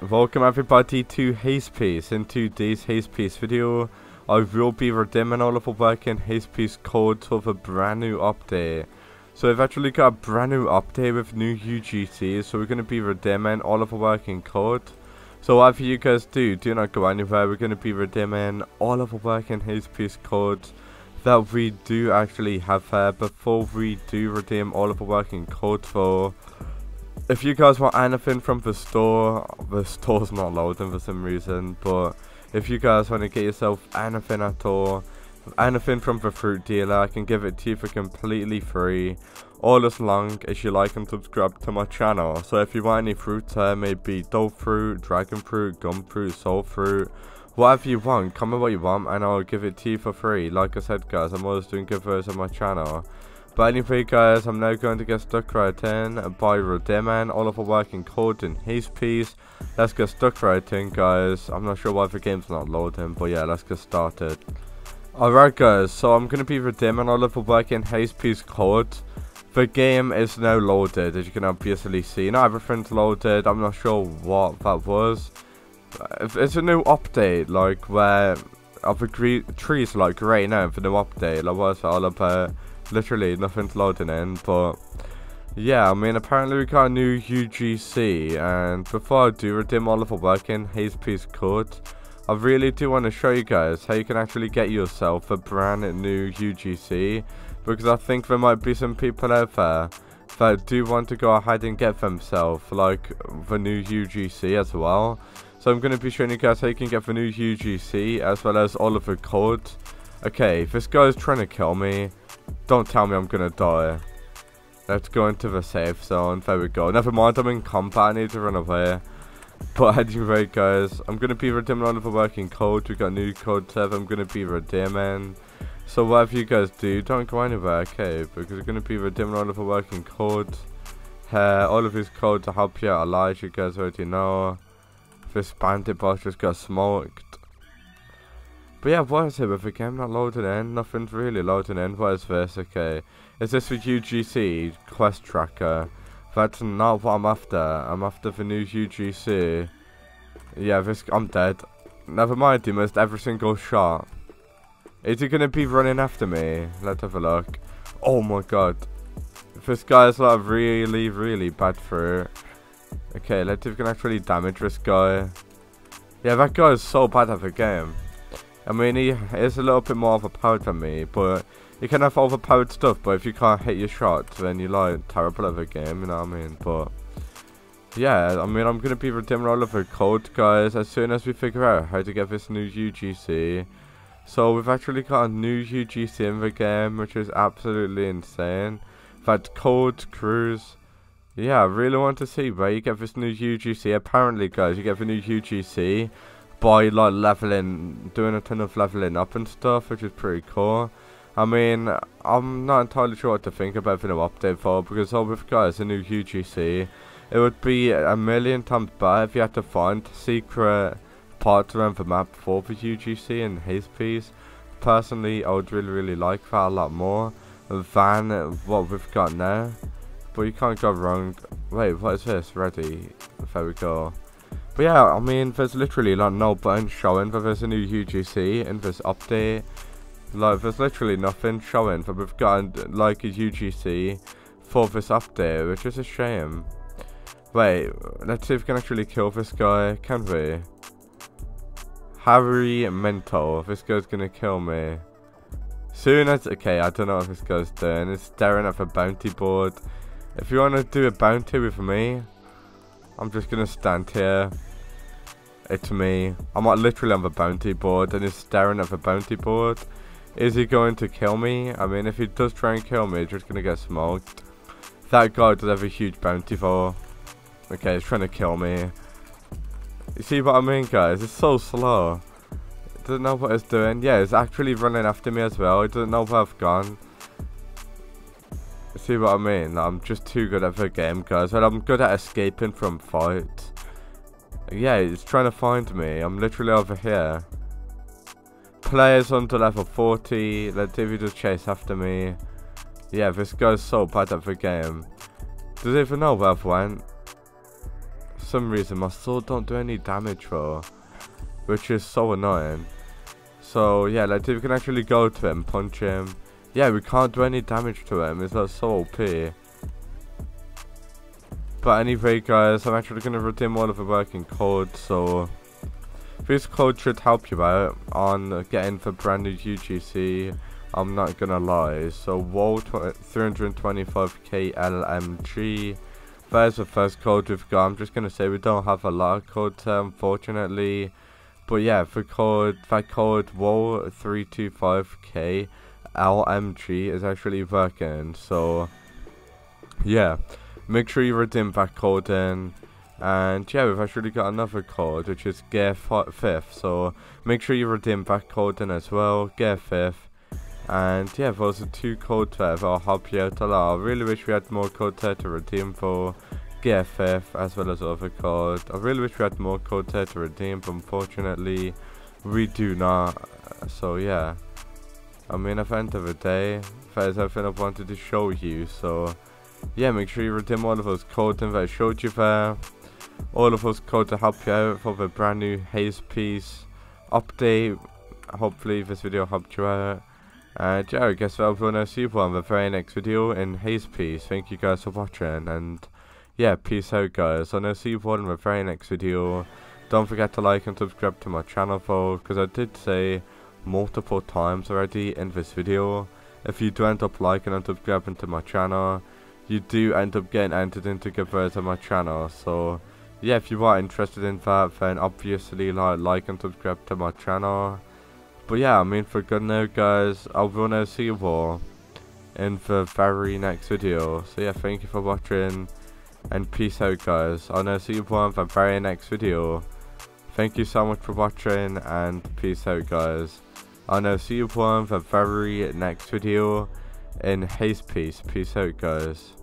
Welcome everybody to Haze Piece. In today's Haze Piece video, I will be redeeming all of the working Haze Piece codes with a brand new update. So I've actually got a brand new update with new UGC, so we're going to be redeeming all of the working code. So whatever you guys do, do not go anywhere, we're going to be redeeming all of the working Haze Piece codes that we do actually have here before we do redeem all of the working codes for if you guys want anything from the store, the store's not loading for some reason, but if you guys want to get yourself anything at all, anything from the fruit dealer, I can give it to you for completely free, all as long as you like and subscribe to my channel. So if you want any fruits, uh, maybe dope fruit, dragon fruit, gum fruit, soul fruit, whatever you want, comment what you want and I'll give it to you for free. Like I said guys, I'm always doing giveaways on my channel. But anyway guys, I'm now going to get stuck right in by of the working code in Haze Piece. Let's get stuck right in guys. I'm not sure why the game's not loading, but yeah, let's get started. Alright guys, so I'm going to be of the working Haze Piece code. The game is now loaded, as you can obviously see. Not everything's loaded, I'm not sure what that was. It's a new update, like, where... Of the trees like grey now for the new update, like what's all about? Literally nothing's loading in, but yeah, I mean, apparently we got a new UGC, and before I do redeem all of the working Haze Piece code, I really do want to show you guys how you can actually get yourself a brand new UGC, because I think there might be some people out there that do want to go ahead and get themselves, like, the new UGC as well. So I'm going to be showing you guys how you can get the new UGC, as well as all of the codes. Okay, this guy's trying to kill me. Don't tell me I'm gonna die. Let's go into the safe zone. There we go. Never mind, I'm in combat. I need to run away. But anyway, guys, I'm to be redeeming the working codes. We got new code 7. I'm to be redeeming. So whatever you guys do, don't go anywhere, okay? Because we're to be redeeming the working codes. Uh, all of these codes to help you out a lot, you guys already know. This bandit boss just got smoked. But yeah, what is it with the game not loading in? Nothing's really loading in. What is this? Okay. Is this the UGC quest tracker? That's not what I'm after. I'm after the new UGC. Yeah, this I'm dead. Never mind, he missed every single shot. Is he gonna be running after me? Let's have a look. Oh my god. This guy's like really, really bad for it. Okay, let's see if we can actually damage this guy. Yeah, that guy is so bad at the game. I mean, he is a little bit more overpowered than me, but you can have overpowered stuff, but if you can't hit your shots, then you're like terrible at the game, you know what I mean? But yeah, I mean, I'm going to be redeeming all of the codes, guys, as soon as we figure out how to get this new UGC. So we've actually got a new UGC in the game, which is absolutely insane. That code cruise. Yeah, I really want to see where you get this new UGC. Apparently, guys, you get the new UGC by like leveling, doing a ton of leveling up and stuff, which is pretty cool. I mean, I'm not entirely sure what to think about the new update for, because all we've got is a new UGC. It would be a million times better if you had to find secret parts around the map for the UGC and Haze Piece. Personally, I would really, really like that a lot more than what we've got now. But you can't go wrong. Wait, what is this? Ready. There we go. But yeah, I mean, there's literally like no button showing that there's a new UGC in this update. Like, there's literally nothing showing that we've got like a UGC for this update, which is a shame. Wait, let's see if we can actually kill this guy, can we? Harry Mental, this guy's gonna kill me. Soon as, okay, I don't know what this guy's doing, he's staring at the bounty board. If you want to do a bounty with me, I'm just gonna stand here it's me. I'm like literally on the bounty board and he's staring at the bounty board. Is he going to kill me? I mean, if he does try and kill me, he's just going to get smoked. That guy does have a huge bounty for. Okay, he's trying to kill me. You see what I mean, guys? It's so slow. It doesn't know what it's doing. Yeah, it's actually running after me as well. It doesn't know where I've gone. You see what I mean? I'm just too good at the game, guys. And I'm good at escaping from fights. Yeah, it's trying to find me. I'm literally over here. Players on to level 40. Let just chase after me. Yeah, this guy's so bad at the game. Does he even know where I've went? some reason my sword don't do any damage though. Which is so annoying. So yeah, let's see if we can actually go to him, punch him. Yeah, we can't do any damage to him. It's like so OP. But anyway guys, I'm actually going to redeem all of the working code, so this code should help you out on getting the brand new UGC. I'm not gonna lie. So WoW 325k LMG. There's the first code we've got. I'm just gonna say we don't have a lot of codes uh, unfortunately. But yeah, for code that code WoW 325k LMG is actually working. So yeah, make sure you redeem that code in. And yeah, we've actually got another code, which is Gear 5th. So make sure you redeem that code in as well, Gear 5th. And yeah, those are two codes there that'll help you out a lot. I really wish we had more codes there to redeem for 5th as well as other codes. I really wish we had more codes there to redeem, but unfortunately, we do not. So yeah. I mean, at the end of the day, that is everything I wanted to show you. So yeah, make sure you redeem all of those codes that I showed you there all of those codes to help you out for the brand new Haze Piece update. Hopefully this video helped you out. And yeah, I guess I'll see you on the very next video in Haze Piece. Thank you guys for watching and yeah, peace out guys. And I'll see you in the very next video. Don't forget to like and subscribe to my channel though, because I did say multiple times already in this video. If you do end up liking and subscribing to my channel, you do end up getting entered into giveaways on my channel. So yeah, if you are interested in that, then obviously like, like and subscribe to my channel. But yeah, I mean for good now guys, I will now see you all in the very next video. So yeah, thank you for watching and peace out guys. I'll now see you all in the very next video. Thank you so much for watching and peace out guys. I'll now see you all in the very next video in Haze Piece. Peace out guys.